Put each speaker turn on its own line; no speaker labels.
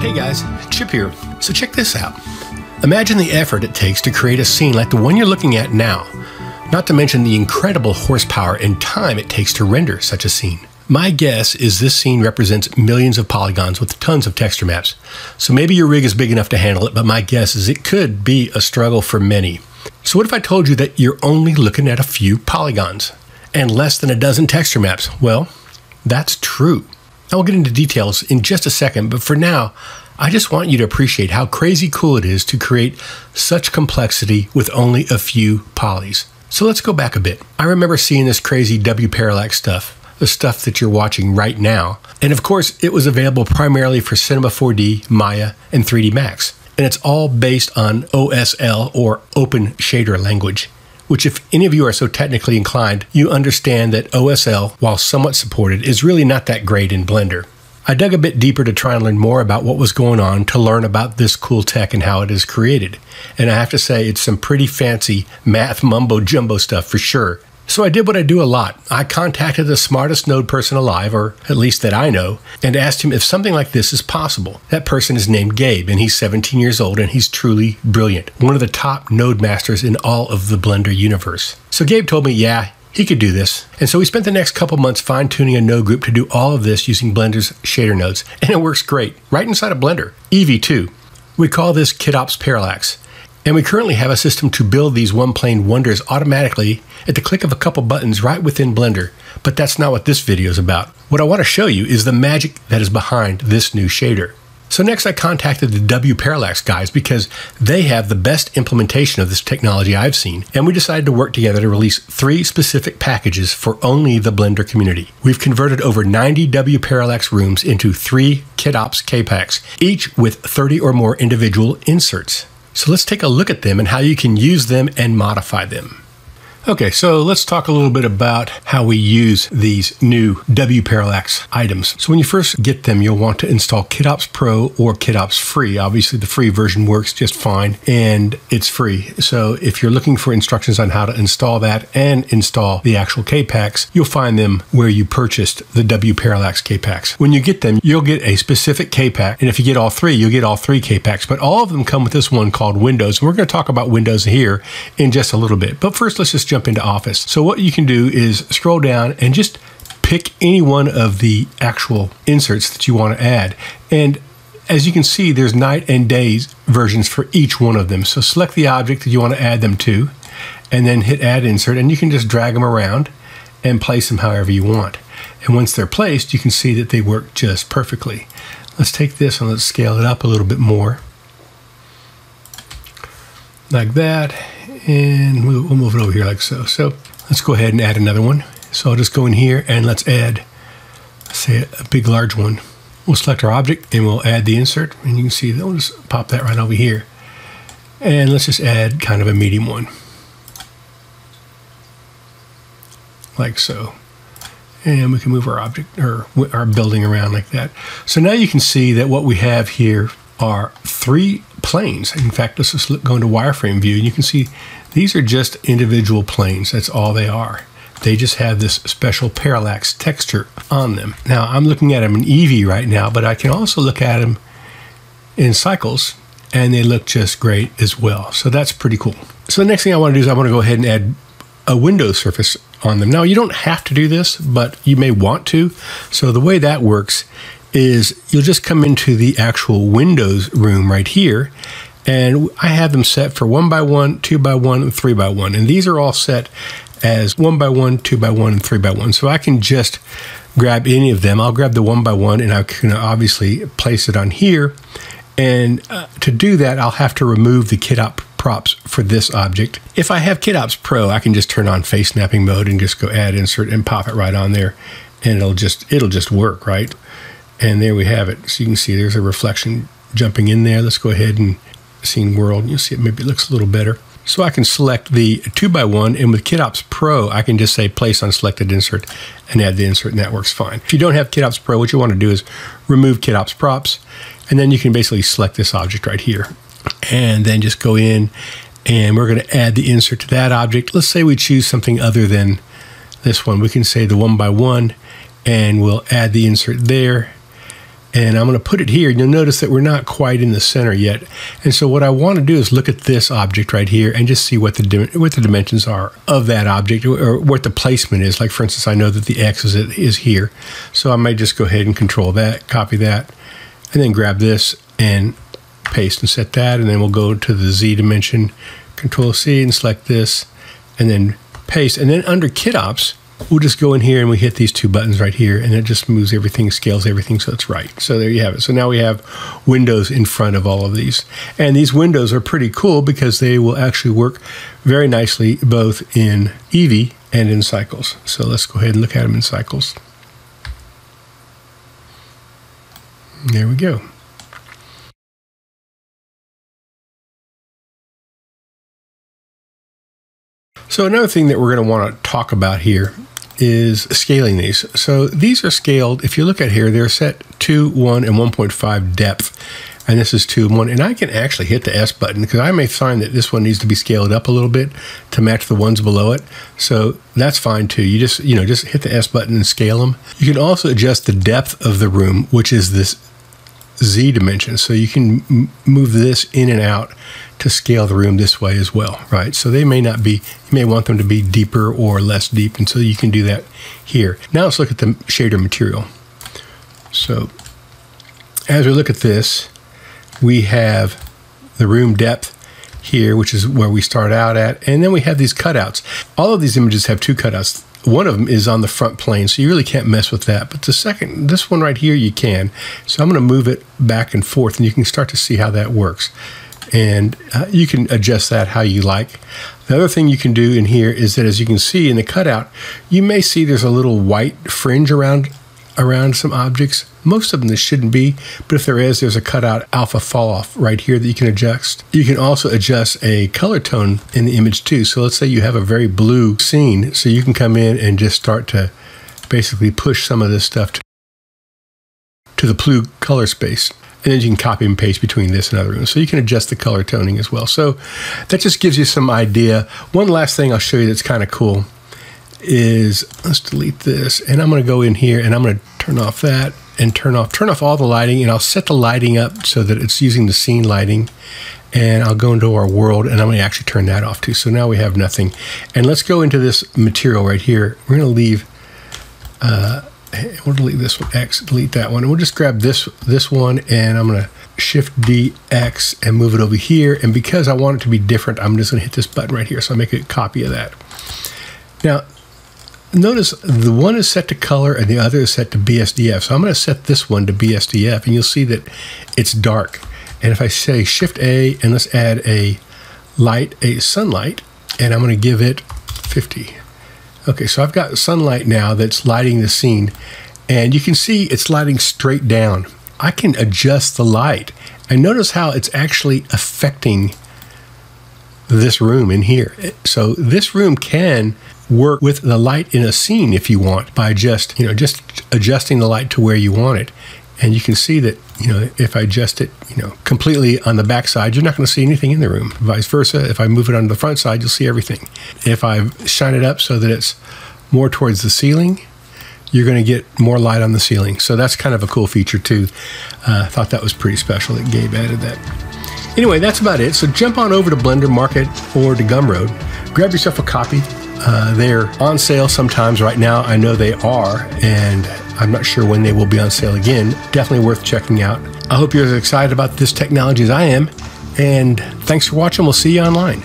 Hey guys, Chip here. So check this out. Imagine the effort it takes to create a scene like the one you're looking at now, not to mention the incredible horsepower and time it takes to render such a scene. My guess is this scene represents millions of polygons with tons of texture maps. So maybe your rig is big enough to handle it, but my guess is it could be a struggle for many. So what if I told you that you're only looking at a few polygons and less than a dozen texture maps? Well, that's true. I will get into details in just a second, but for now, I just want you to appreciate how crazy cool it is to create such complexity with only a few polys. So let's go back a bit. I remember seeing this crazy W parallax stuff, the stuff that you're watching right now. And of course, it was available primarily for Cinema 4D, Maya, and 3D Max. And it's all based on OSL or Open Shader Language which, if any of you are so technically inclined, you understand that OSL, while somewhat supported, is really not that great in Blender. I dug a bit deeper to try and learn more about what was going on to learn about this cool tech and how it is created. And I have to say, it's some pretty fancy math mumbo jumbo stuff for sure. So I did what I do a lot. I contacted the smartest node person alive, or at least that I know, and asked him if something like this is possible. That person is named Gabe, and he's 17 years old, and he's truly brilliant. One of the top node masters in all of the Blender universe. So Gabe told me, yeah, he could do this. And so we spent the next couple months fine tuning a node group to do all of this using Blender's shader nodes, and it works great, right inside of Blender. Eevee too. We call this KitOps Parallax. And we currently have a system to build these one plane wonders automatically at the click of a couple buttons right within Blender. But that's not what this video is about. What I want to show you is the magic that is behind this new shader. So next I contacted the W Parallax guys because they have the best implementation of this technology I've seen, and we decided to work together to release three specific packages for only the Blender community. We've converted over 90 W Parallax rooms into three KitOps K-Packs, each with 30 or more individual inserts. So let's take a look at them and how you can use them and modify them. Okay, so let's talk a little bit about how we use these new W Parallax items. So when you first get them, you'll want to install KitOps Pro or KitOps Free. Obviously, the free version works just fine and it's free. So if you're looking for instructions on how to install that and install the actual K-Packs, you'll find them where you purchased the W Parallax K-Packs. When you get them, you'll get a specific K-Pack. And if you get all three, you'll get all three K-Packs. But all of them come with this one called Windows. We're going to talk about Windows here in just a little bit. But first, let's just jump jump into Office. So what you can do is scroll down and just pick any one of the actual inserts that you want to add. And as you can see, there's night and days versions for each one of them. So select the object that you want to add them to, and then hit Add Insert, and you can just drag them around and place them however you want. And once they're placed, you can see that they work just perfectly. Let's take this and let's scale it up a little bit more. Like that and we'll, we'll move it over here like so. So let's go ahead and add another one. So I'll just go in here and let's add, say, a big large one. We'll select our object and we'll add the insert. And you can see, that we'll just pop that right over here. And let's just add kind of a medium one. Like so. And we can move our object or our building around like that. So now you can see that what we have here are three planes. In fact, let's just go into wireframe view and you can see these are just individual planes. That's all they are. They just have this special parallax texture on them. Now I'm looking at them in Eevee right now, but I can also look at them in cycles and they look just great as well. So that's pretty cool. So the next thing I want to do is I want to go ahead and add a window surface on them. Now you don't have to do this, but you may want to. So the way that works is you'll just come into the actual Windows room right here. And I have them set for one by one, two by one, and three by one. And these are all set as one by one, two by one, and three by one. So I can just grab any of them. I'll grab the one by one and I can obviously place it on here. And uh, to do that, I'll have to remove the KitOps props for this object. If I have KitOps Pro, I can just turn on face snapping mode and just go add insert and pop it right on there. And it'll just it'll just work, right? And there we have it. So you can see there's a reflection jumping in there. Let's go ahead and scene world. You'll see it maybe it looks a little better. So I can select the 2x1 and with KitOps Pro, I can just say place on selected insert and add the insert and that works fine. If you don't have KitOps Pro, what you want to do is remove KitOps props and then you can basically select this object right here and then just go in and we're going to add the insert to that object. Let's say we choose something other than this one. We can say the one by one and we'll add the insert there and I'm going to put it here. You'll notice that we're not quite in the center yet. And so what I want to do is look at this object right here and just see what the what the dimensions are of that object or what the placement is. Like for instance, I know that the X is, is here. So I might just go ahead and control that, copy that, and then grab this and paste and set that. And then we'll go to the Z dimension, control C and select this and then paste. And then under KitOps, we'll just go in here and we hit these two buttons right here and it just moves everything, scales everything so it's right. So there you have it. So now we have windows in front of all of these. And these windows are pretty cool because they will actually work very nicely both in Eevee and in cycles. So let's go ahead and look at them in cycles. There we go. So another thing that we're going to want to talk about here is scaling these. So these are scaled, if you look at here, they're set 2, 1, and 1.5 depth. And this is 2 and 1. And I can actually hit the S button because I may find that this one needs to be scaled up a little bit to match the ones below it. So that's fine too. You just, you know, just hit the S button and scale them. You can also adjust the depth of the room, which is this Z dimension. So you can move this in and out to scale the room this way as well, right? So they may not be, you may want them to be deeper or less deep, and so you can do that here. Now let's look at the shader material. So as we look at this, we have the room depth here, which is where we start out at, and then we have these cutouts. All of these images have two cutouts. One of them is on the front plane, so you really can't mess with that. But the second, this one right here, you can. So I'm going to move it back and forth, and you can start to see how that works and uh, you can adjust that how you like. The other thing you can do in here is that as you can see in the cutout, you may see there's a little white fringe around around some objects. Most of them this shouldn't be, but if there is, there's a cutout alpha fall off right here that you can adjust. You can also adjust a color tone in the image too. So let's say you have a very blue scene, so you can come in and just start to basically push some of this stuff to, to the blue color space and then you can copy and paste between this and other rooms. So you can adjust the color toning as well. So that just gives you some idea. One last thing I'll show you that's kind of cool is let's delete this and I'm going to go in here and I'm going to turn off that and turn off turn off all the lighting and I'll set the lighting up so that it's using the scene lighting and I'll go into our world and I'm going to actually turn that off too. So now we have nothing. And let's go into this material right here. We're going to leave uh, we'll delete this one, X, delete that one. And we'll just grab this, this one and I'm gonna Shift D X and move it over here. And because I want it to be different, I'm just gonna hit this button right here. So I make a copy of that. Now, notice the one is set to color and the other is set to BSDF. So I'm gonna set this one to BSDF and you'll see that it's dark. And if I say Shift A and let's add a light, a sunlight, and I'm gonna give it 50. Okay, so I've got sunlight now that's lighting the scene, and you can see it's lighting straight down. I can adjust the light. And notice how it's actually affecting this room in here. So this room can work with the light in a scene if you want by just, you know, just adjusting the light to where you want it. And you can see that, you know, if I adjust it, you know, completely on the back side, you're not going to see anything in the room. Vice versa, if I move it on the front side, you'll see everything. If I shine it up so that it's more towards the ceiling, you're going to get more light on the ceiling. So that's kind of a cool feature too. Uh, I thought that was pretty special that Gabe added that. Anyway, that's about it. So jump on over to Blender Market or to Gumroad, grab yourself a copy. Uh, they're on sale sometimes right now. I know they are, and I'm not sure when they will be on sale again. Definitely worth checking out. I hope you're as excited about this technology as I am. And thanks for watching. We'll see you online.